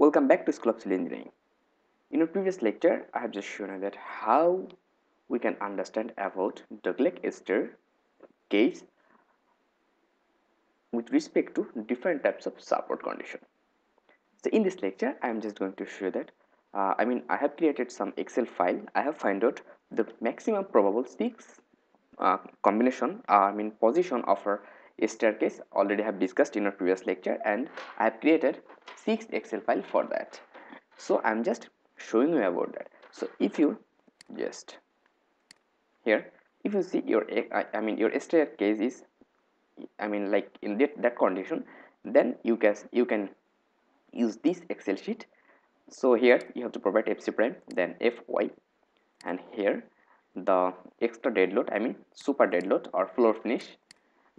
Welcome back to School of Civil Engineering. In our previous lecture, I have just shown you that how we can understand about Dirichlet-Ester case with respect to different types of support condition. So in this lecture, I am just going to show that uh, I mean I have created some Excel file. I have found out the maximum probable six uh, combination uh, I mean position of our staircase already have discussed in our previous lecture and I have created six Excel file for that. So I'm just showing you about that. So if you just here if you see your eh, I, I mean your staircase is I mean like in that, that condition then you can you can use this excel sheet so here you have to provide fc prime then fy and here the extra dead load i mean super dead load or floor finish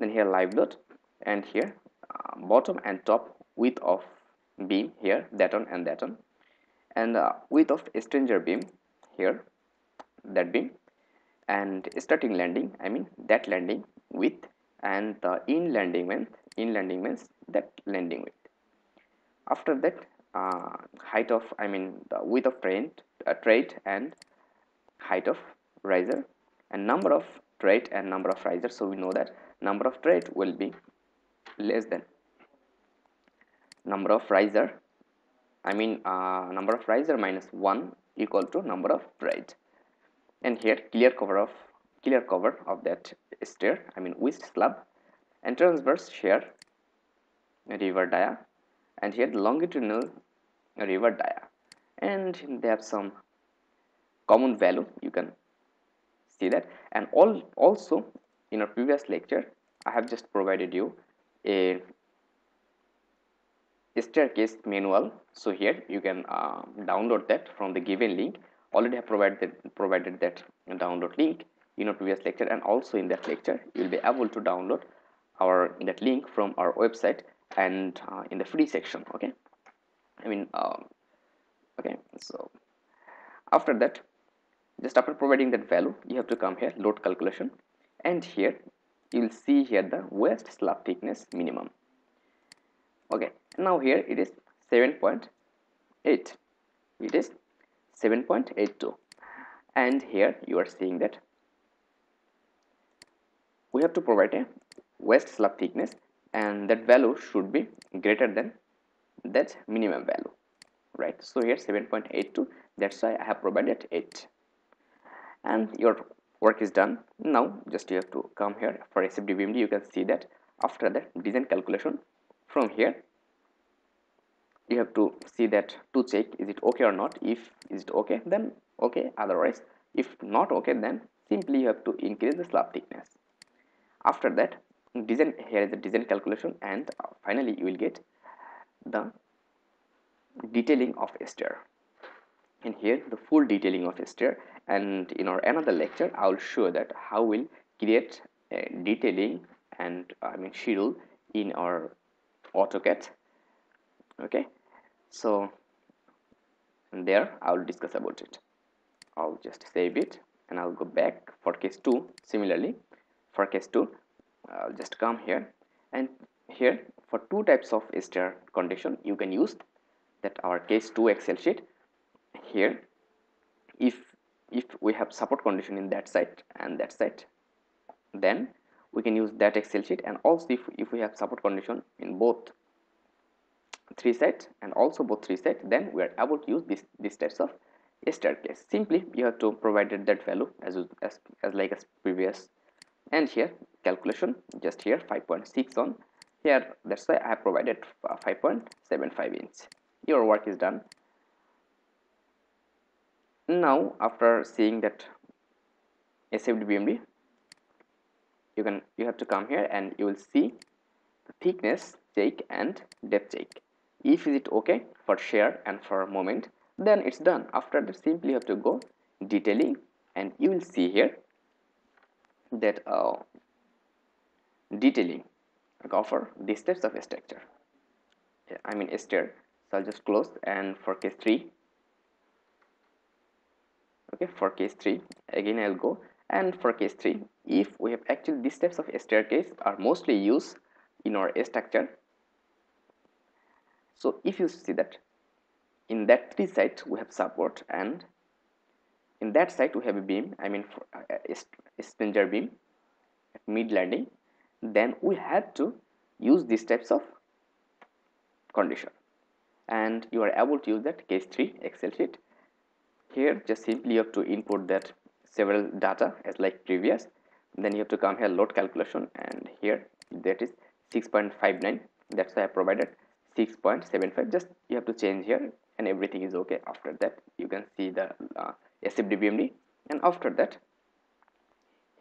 then here live load and here uh, bottom and top width of beam here that one and that one. And uh, width of stringer beam here that beam. And starting landing i mean that landing width. And the in landing means in landing means that landing width. After that uh, height of I mean the width of train uh, tread and height of riser. And number of tread and number of riser so we know that number of tread will be less than. Number of riser I mean uh, number of riser minus 1 equal to number of tread and here clear cover of clear cover of that stair I mean width slab. And transverse shear rebar dia. And here longitudinal rebar dia. And they have some common value you can see that. And all also in our previous lecture I have just provided you a staircase manual. So here you can uh, download that from the given link. Already have provided provided that download link in our previous lecture and also in that lecture you will be able to download our that link from our website and uh, in the free section okay? I mean um, okay so after that just after providing that value you have to come here load calculation and here you will see here the waist slab thickness minimum. Okay now here it is 7.8 it is 7.82 and here you are seeing that we have to provide a waist slab thickness and that value should be greater than that minimum value right? So here 7.82 that's why i have provided 8 and your work is done. Now just you have to come here for SFD BMD you can see that after the design calculation from here you have to see that to check is it okay or not. If is it okay then okay. Otherwise if not okay then simply you have to increase the slab thickness. After that design here is the design calculation and finally you will get the detailing of a stair and here the full detailing of stair and in our another lecture i will show that how we'll create detailing and i mean schedule in our autocad. Okay? So there i will discuss about it. I'll just save it and i'll go back for case 2 similarly for case 2 I'll just come here. And here for two types of stair condition you can use that our case 2 excel sheet here if if we have support condition in that side and that side then we can use that excel sheet. And also if, if we have support condition in both three sides and also both three sides then we are able to use this these types of staircase. Simply you have to provide that value as as, as like as previous. And here calculation just here 5.6 on. Here that's why I have provided uh, 5.75 inch. Your work is done now after seeing that SFD BMD you can you have to come here and you will see the thickness check and depth check if is it okay for shear and for moment then it's done. After that simply you have to go detailing and you will see here that uh, detailing offer these types of a structure I mean stair. So I'll just close and for case 3 okay for case 3 again I'll go. And for case 3 if we have actually these types of staircase are mostly used in our structure. So if you see that in that three site we have support and in that site we have a beam i mean for, uh, a, stringer beam at mid landing then we had to use these types of condition. And you are able to use that case 3 excel sheet here just simply you have to input that several data as like previous. Then you have to come here load calculation and here that is 6.59 that's why i provided 6.75 just you have to change here and everything is okay. After that you can see the uh, and after that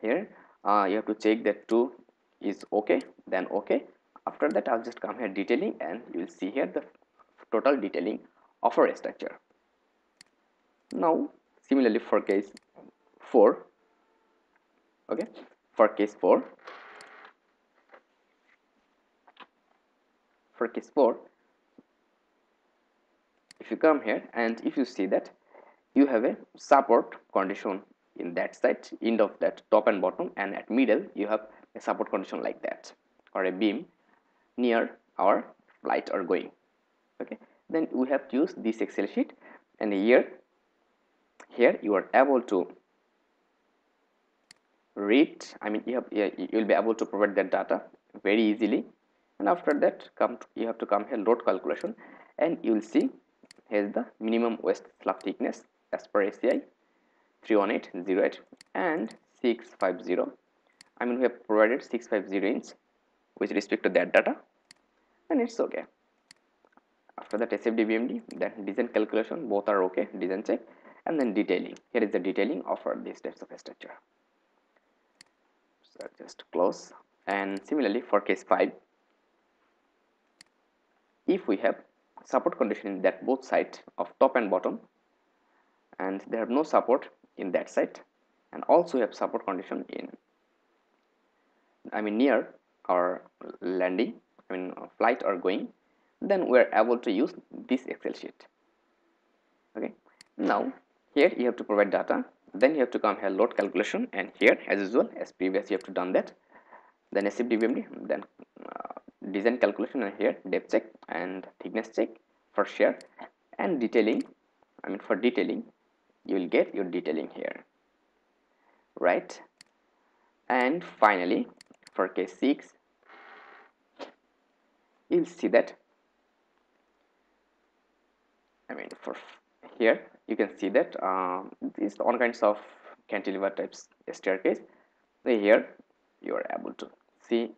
here uh, you have to check that 2 is okay then okay. After that I'll just come here detailing and you will see here the total detailing of our structure now similarly for case 4 okay? For case 4 for case 4 if you come here and if you see that you have a support condition in that side end of that top and bottom and at middle you have a support condition like that or a beam near our flight or going okay? Then we have to use this excel sheet and here here you are able to read i mean you have you will be able to provide that data very easily. And after that come to, you have to come here load calculation and you will see here's the minimum waist slab thickness as per ACI 31808 and 650 I mean we have provided 650 inch with respect to that data and it's okay. After that SFDBMD then design calculation both are okay design check and then detailing. Here is the detailing of these types of structure. So just close. And similarly for case 5 if we have support condition in that both sides of top and bottom and they have no support in that side and also have support condition in I mean near our landing I mean flight or going then we are able to use this excel sheet. Okay? Now here you have to provide data. Then you have to come here load calculation and here as usual as previous you have to done that. Then SFDBMD then uh, design calculation and here depth check and thickness check for shear and detailing I mean for detailing you will get your detailing here. Right? And finally for case 6 you'll see that I mean for here you can see that um, these all kinds of cantilever types staircase. So here you are able to see.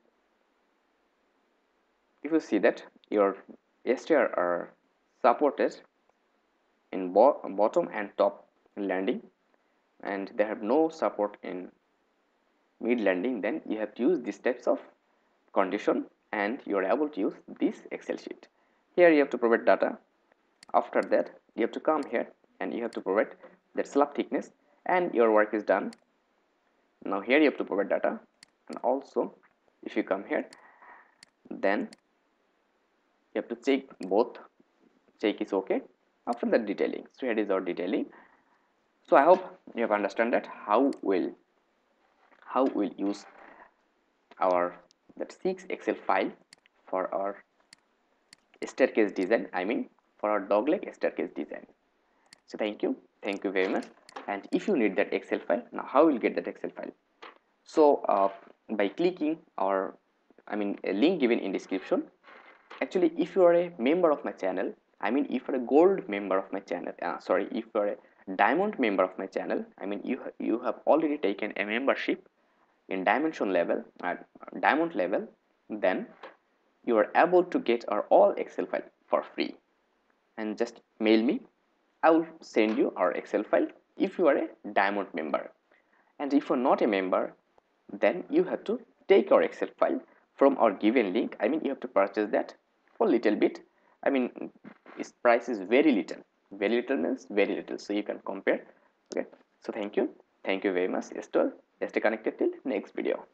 If you see that your STR are supported in bo bottom and top landing and they have no support in mid landing then you have to use these types of condition and you are able to use this excel sheet. Here you have to provide data. After that you have to come here and you have to provide that slab thickness and your work is done. Now here you have to provide data. And also if you come here then you have to check both. Check is okay. After the detailing. So here is our detailing. So i hope you have understand that how will how we'll use our that 6 excel file for our staircase design i mean for our dogleg staircase design so thank you. Thank you very much. And if you need that excel file now how will get that excel file? So uh, by clicking or i mean a link given in description. Actually if you are a member of my channel i mean if you're a gold member of my channel uh, sorry if you're a diamond member of my channel i mean you you have already taken a membership in dimension level at diamond level then you are able to get our all excel file for free. And just mail me i will send you our excel file if you are a diamond member. And if you're not a member then you have to take our excel file from our given link. I mean you have to purchase that for little bit. I mean its price is very little. Very little means very little. So you can compare. Okay. So thank you. Thank you very much stay connected till next video